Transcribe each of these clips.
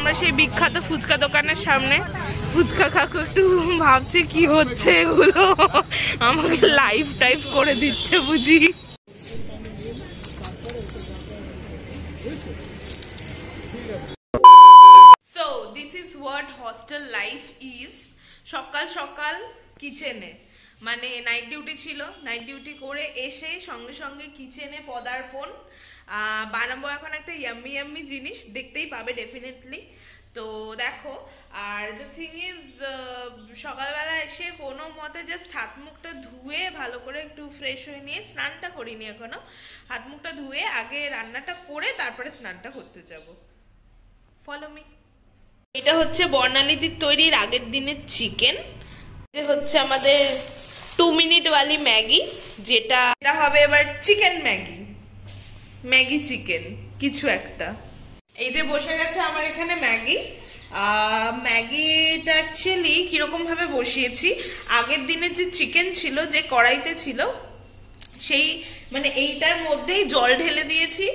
আমরা সেই বিখ্যাত ফুচকা দোকানের সামনে, ফুচকা কাকু একটু ভাবছে কি হচ্ছে এগুলো। আমাকে লাইভ টাইপ করে দিচ্ছে বুঝি। So this hostel life is সকাল সকাল কিচেনে মানে নাইট ডিউটি ছিল। নাইট ডিউটি করে এসে সঙ্গে সঙ্গে কিচেনে পদার্পণ। বানাবো এখন একটা ইয়াম্মি ইয়াম্মি জিনিস, দেখতেই পাবে ডেফিনেটলি তো দেখো, আর দ্য থিং ইজ সকালবেলা এসে কোনো মতে জাস্ট হাত মুখটা ধুয়ে ভালো করে একটু ফ্রেশ হয়ে নিয়ে স্নানটা করিনি এখনও। হাত মুখটা ধুয়ে আগে রান্নাটা করে তারপরে স্নানটা করতে যাব। ফলো মি এটা হচ্ছে বর্ণালীদির তৈরির আগের দিনের চিকেন যে হচ্ছে আমাদের টু মিনিট ওয়ালি ম্যাগি, যেটা, এটা হবে এবার চিকেন ম্যাগি। ম্যাগি চিকেন, কিছু একটা। এই যে বসে গেছে আমার এখানে ম্যাগি। ম্যাগিটা অ্যাকচুয়ালি কীরকম ভাবে বসিয়েছি, আগের দিনের যে চিকেন ছিল, যে কড়াইতে ছিল, সেই মানে এইটার মধ্যেই জল ঢেলে দিয়েছি,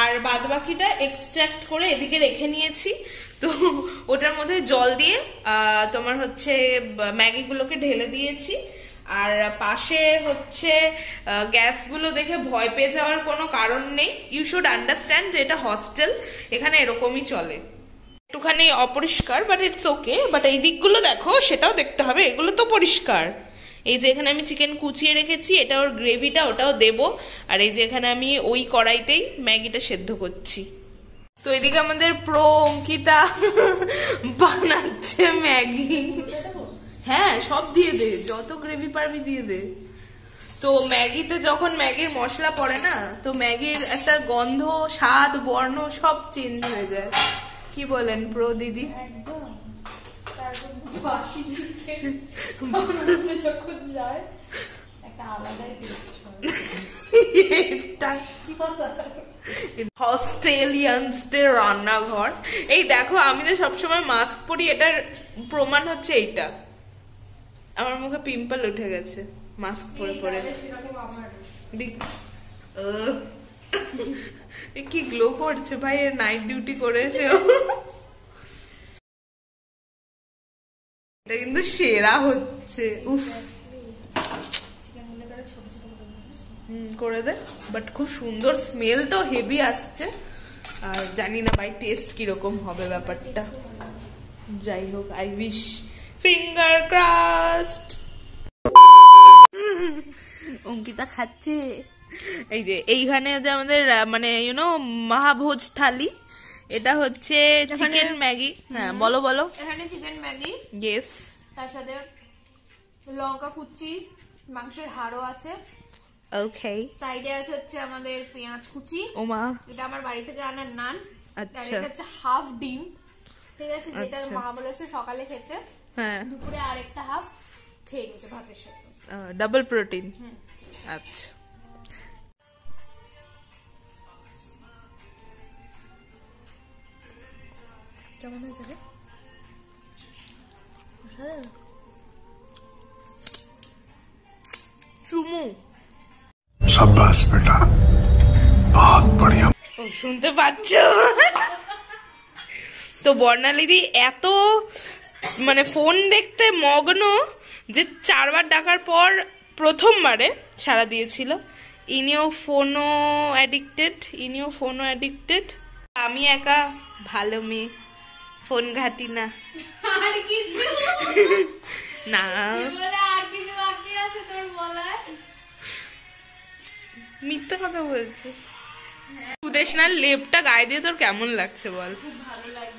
আর বাদ বাকিটা এক্সট্রাক্ট করে এদিকে রেখে নিয়েছি। তো ওটার মধ্যে জল দিয়ে তোমার হচ্ছে, ম্যাগিগুলোকে ঢেলে দিয়েছি। আর পাশে হচ্ছে গ্যাসগুলো দেখে ভয় পেয়ে যাওয়ার কোনো কারণ নেই। ইউ শুড আন্ডারস্ট্যান্ড যে এটা হস্টেল এখানে এরকমই চলে। একটুখানি অপরিষ্কার বাট ইটস ওকে বাট এই দিকগুলো দেখো, সেটাও দেখতে হবে, এগুলো তো পরিষ্কার। এই যে এখানে আমি চিকেন কুচিয়ে রেখেছি, এটা ওর গ্রেভিটা ওটাও দেবো। আর এই যে এখানে আমি ওই কড়াইতেই ম্যাগিটা সেদ্ধ করছি। তো এদিকে আমাদের প্রো অঙ্কিতা বানাচ্ছে ম্যাগি। হ্যাঁ সব দিয়ে দে যত গ্রেভি পারবি দিয়ে দে। তো ম্যাগিতে যখন ম্যাগির মশলা পড়ে না তো ম্যাগির একটা গন্ধ স্বাদ বর্ণ সব চেঞ্জ হয়ে যায়। কি বলেন প্রো দিদি? যখন যায় একটা আলাদাই টেস্ট হস্টেলিয়ানসদের রান্নাঘর। এই দেখো আমি তো সবসময় মাস্ক পরি এটার প্রমাণ হচ্ছে এইটা। আমার মুখে পিম্পল উঠে গেছে। মাস্ক পরে পরে। কি গ্লো করছে ভাই এর নাইট ডিউটি করে এসেও এটা কিন্তু সেরা হচ্ছে উফ। করে দে। বাট খুব সুন্দর স্মেল তো হেভি আসছে। আর জানি না ভাই টেস্ট কীরকম হবে ব্যাপারটা। যাই হোক I wish finger crossed Ankita খাচ্ছে। এই যে এইখানে যে আমাদের মানে ইউনো মহাভোজ থালি। এটা হচ্ছে চিকেন ম্যাগি। হ্যাঁ বলো বলো। এখানে চিকেন ম্যাগি। ইয়েস তার সাথে লঙ্কা কুচি মাংসের হাড়ও আছে। ওকে সাইডে আছে হচ্ছে আমাদের পেঁয়াজ কুচি। ওমা এটা আমার বাড়ি থেকে আনার নান। আচ্ছা। এটা হচ্ছে হাফ ডিম। ঠিক আছে যেটা আচ্ছা। মা বলেছে সকালে খেতে। হ্যাঁ। দুপুরে আরেকটা হাফ খেয়ে নিয়েছে ভাতের সাথে। ডাবল প্রোটিন আচ্ছা। কেমন হয়েছে রে? চুমু। সাব্বাস বেটা। বহুত বড়িয়া। শুনতে পাচ্ছ? তো বর্ণালীদি এত মানে ফোন দেখতে মগ্ন যে চারবার ডাকার পর প্রথমবারে সাড়া দিয়েছিল। ইনিও ফোনো অ্যাডিক্টেড ইনিও ফোনো অ্যাডিক্টেড আমি একা ভালো মেয়ে ফোন ঘাটি না। না। মিথ্যা কথা বলছিস। সুদেশনার লেপটা গায়ে দিয়ে তোর কেমন লাগছে বল? খুব ভালো লাগবে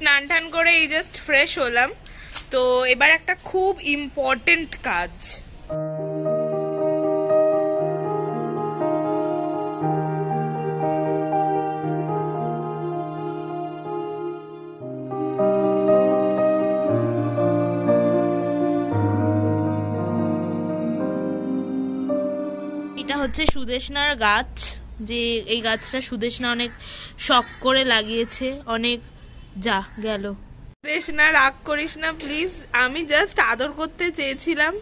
স্নান টান করে এই জাস্ট ফ্রেশ হলাম। তো এবার একটা খুব ইম্পর্টেন্ট কাজ। এটা হচ্ছে সুদেশনার গাছ, যে এই গাছটা সুদেশনা অনেক শখ করে লাগিয়েছে, অনেক যা গেল। না রাগ করিস না প্লিজ আমি জাস্ট আদর করতে চেয়েছিলাম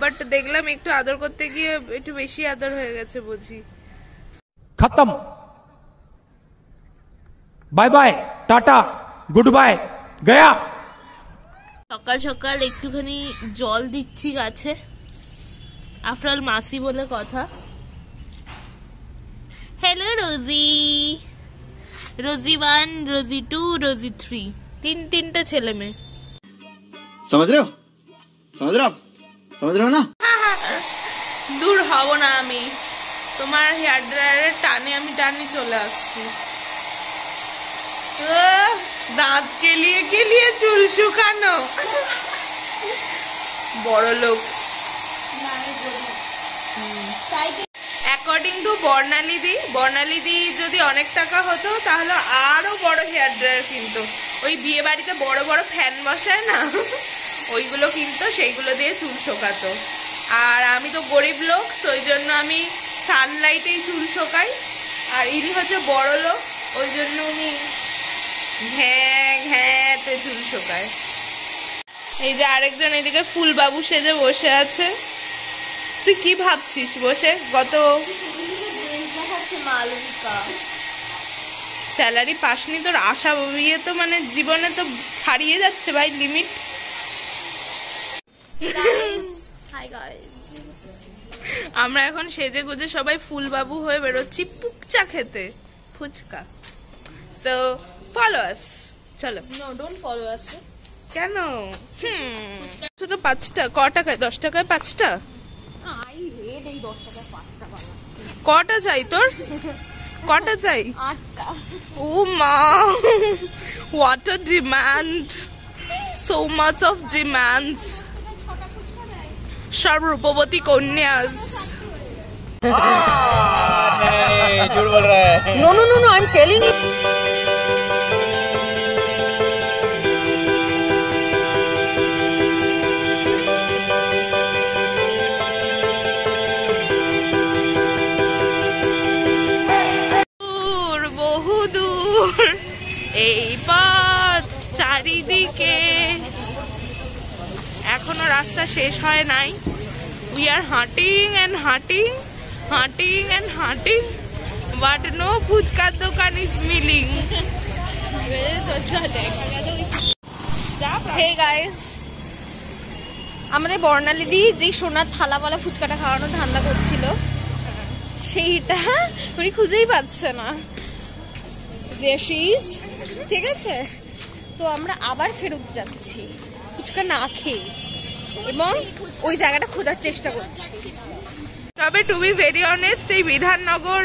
বাট দেখলাম একটু আদর করতে গিয়ে একটু বেশি আদর হয়ে গেছে বুঝি। খতম। Bye bye tata good bye Gaya. সকাল সকাল একটুখানি জল দিচ্ছি গাছে। আফটার মাসি বলে কথা। Hello Rosie Rosie one Rosie two Rosie three তিন তিনটে ছেলে মেয়ে। সমাজ রে সমাজ না? দূর হব না আমি। তোমার হেয়ার ড্রায়ারের টানে আমি টানে চলে আসছি। দাঁত কেলিয়ে কেলিয়ে চুল শুকানো। বড় লোক তাই অ্যাকর্ডিং টু বর্ণালী দি বর্ণালী দি যদি অনেক টাকা হতো, তাহলে আরও বড় হেয়ার ড্রায়ার কিনতো। ওই বিয়ে বাড়িতে বড় বড় ফ্যান বসায় না? ওইগুলো কিনতো, সেইগুলো দিয়ে চুল শোকাতো। আর আমি তো গরিব লোক ওই জন্য আমি সানলাইটেই চুল শোকাই। আর ইনি হচ্ছে বড় লোক, ওই জন্য উনি ঘ্যাঁ ঘ্যাঁতে চুল শোকায়। এই যে আরেকজন এদিকে ফুলবাবু সেজে বসে আছে। তুই কি ভাবছিস বসে? গত স্যালারি পাসনি তোর আশা ইয়ে তো মানে জীবনে তো ছাড়িয়ে যাচ্ছে ভাই লিমিট আমরা এখন সেজে গুজে সবাই ফুলবাবু হয়ে বেরোচ্ছি পুকচা খেতে ফুচকা। তো ফলো আস চলো। নো ডোন্ট ফলো আস কেন? হুম। ছোট পাঁচটা ক টাকায় দশ টাকায় পাঁচটা আই রেড এই 10 টাকা 5 টাকা কটা চাই তোর? কটা চাই ও মা what a demand so much of demand সব রূপবতী কন্যাস No, no, no, no, I'm telling you. চারিদিকে। এখনও রাস্তা শেষ হয় নাই। উই আর হাঁটিং অ্যান্ড হাঁটিং হাঁটিং অ্যান্ড হাঁটিং বাট নো ফুচকার দোকান ইজ মিলিং হে গাইস আমাদের বর্ণালীদি যে সোনার থালাওয়ালা ফুচকাটা খাওয়ানোর ধান্দা করছিল, সেইটা উনি খুঁজেই পাচ্ছে না। ঠিক আছে? তো আমরা আবার ফেরত যাচ্ছি। ফুচকা না খেয়ে। এবং ওই জায়গাটা খোঁজার চেষ্টা করছি। তবে টু বি ভেরি অনেস্ট এই বিধাননগর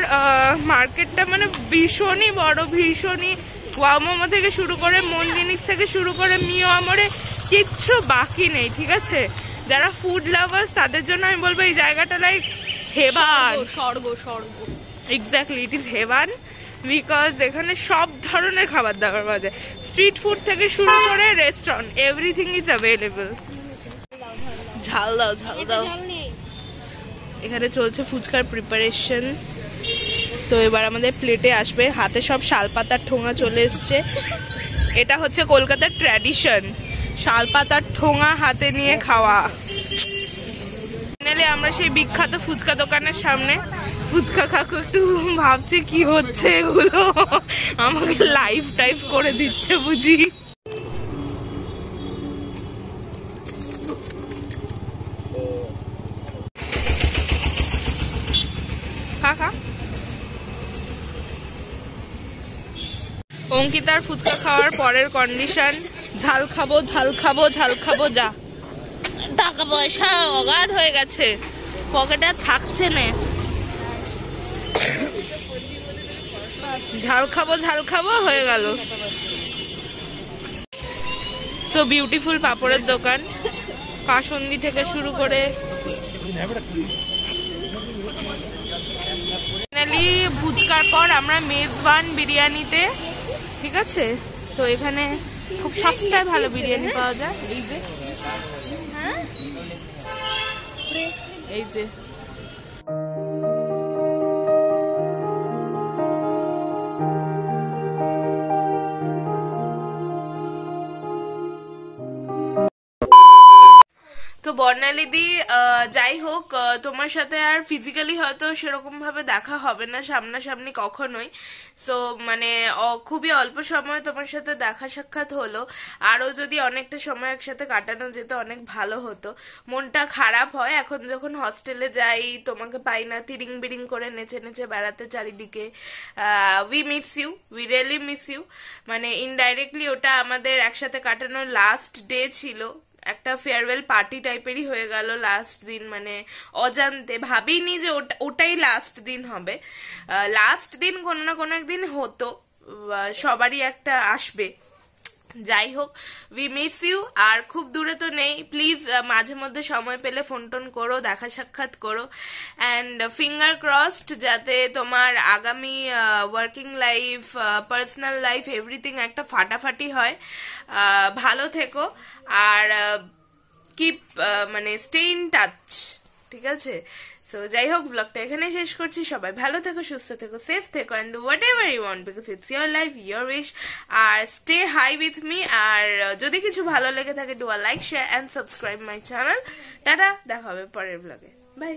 মার্কেটটা মানে ভীষণই বড় ভীষণই ওয়াও মোমো থেকে শুরু করে মন জিনিস থেকে শুরু করে মিও আমরে কিচ্ছু বাকি নেই ঠিক আছে? যারা ফুড লাভার্স তাদের জন্য আমি বলব এই জায়গাটা লাইক হেবান। স্বর্গ স্বর্গ exactly it is heaven because এখানে সব ধরনের খাবার দাবার পাওয়া যায়। স্ট্রিট ফুড থেকে শুরু করে রেস্টুরেন্ট এভরিথিং ইজ অ্যাভেলেবল ঝাল দাও ঝাল দাও। এখানে চলছে ফুচকার প্রিপারেশন তো এবার আমাদের প্লেটে আসবে হাতে সব শালপাতার ঠোঙা চলে এসছে। এটা হচ্ছে কলকাতার ট্র্যাডিশন শালপাতার ঠোঙা হাতে নিয়ে খাওয়া। ফাইনালি আমরা সেই বিখ্যাত ফুচকা দোকানের সামনে ফুচকা কাকু একটু ভাবছে কি হচ্ছে এগুলো। আমাকে লাইভ টাইপ করে দিচ্ছে বুঝি। অঙ্কিতার ফুচকা খাওয়ার পরের কন্ডিশন ঝাল খাব ঝাল খাব ঝাল খাব, যা। টাকা পয়সা অগাধ হয়ে গেছে। পকেটে থাকছে না। ঝাল খাব ঝাল খাব, হয়ে গেল। তো বিউটিফুল পাপড়ের দোকান। কাসন্দি থেকে শুরু করে। ফাইনালি ফুচকার পর আমরা মেজবান বিরিয়ানিতে, ঠিক আছে? তো এখানে খুব সস্তায় ভালো বিরিয়ানি পাওয়া যায়। এই যে। এই যে। তো বর্ণালীদি যাই হোক তোমার সাথে আর ফিজিক্যালি হয়তো সেরকম ভাবে দেখা হবে না, সামনাসামনি কখনোই। সো মানে খুবই অল্প সময় তোমার সাথে দেখা সাক্ষাৎ হলো। আরও যদি অনেকটা সময় একসাথে কাটানো যেত, অনেক ভালো হতো। মনটা খারাপ হয়, এখন যখন হস্টেলে যাই, তোমাকে পাই না, তিরিং বিরিং করে নেচে নেচে বেড়াতে চারিদিকে। We miss you we really miss you মানে ইনডাইরেক্টলি ওটা আমাদের একসাথে কাটানোর লাস্ট ডে ছিল। একটা ফেয়ারওয়েল পার্টি টাইপেরই হয়ে গেল লাস্ট দিন মানে অজান্তে ভাবিনি যে ওটা- ওটাই লাস্ট দিন হবে। লাস্ট দিন কোনো না কোনো একদিন হতো সবারই একটা আসবে। যাই হোক উই মিস ইউ আর খুব দূরে তো নেই। প্লিজ মাঝে মধ্যে সময় পেলে ফোন টোন করো, দেখা সাক্ষাৎ করো। অ্যান্ড ফিঙ্গার ক্রসড যাতে তোমার আগামী working life personal life everything একটা ফাটাফাটি হয়। ভালো থেকো, আর কিপ মানে স্টে ইন টাচ ঠিক আছে? সো যাই হোক ব্লগটা এখানে শেষ করছি। সবাই ভালো থেকো, সুস্থ থেকো সেফ থেকো and whatever you want because it's your life your wish R stay high with me আর যদি কিছু ভালো লেগে থাকে do a like share and subscribe my channel tata, দেখা হবে পরের ব্লগে বাই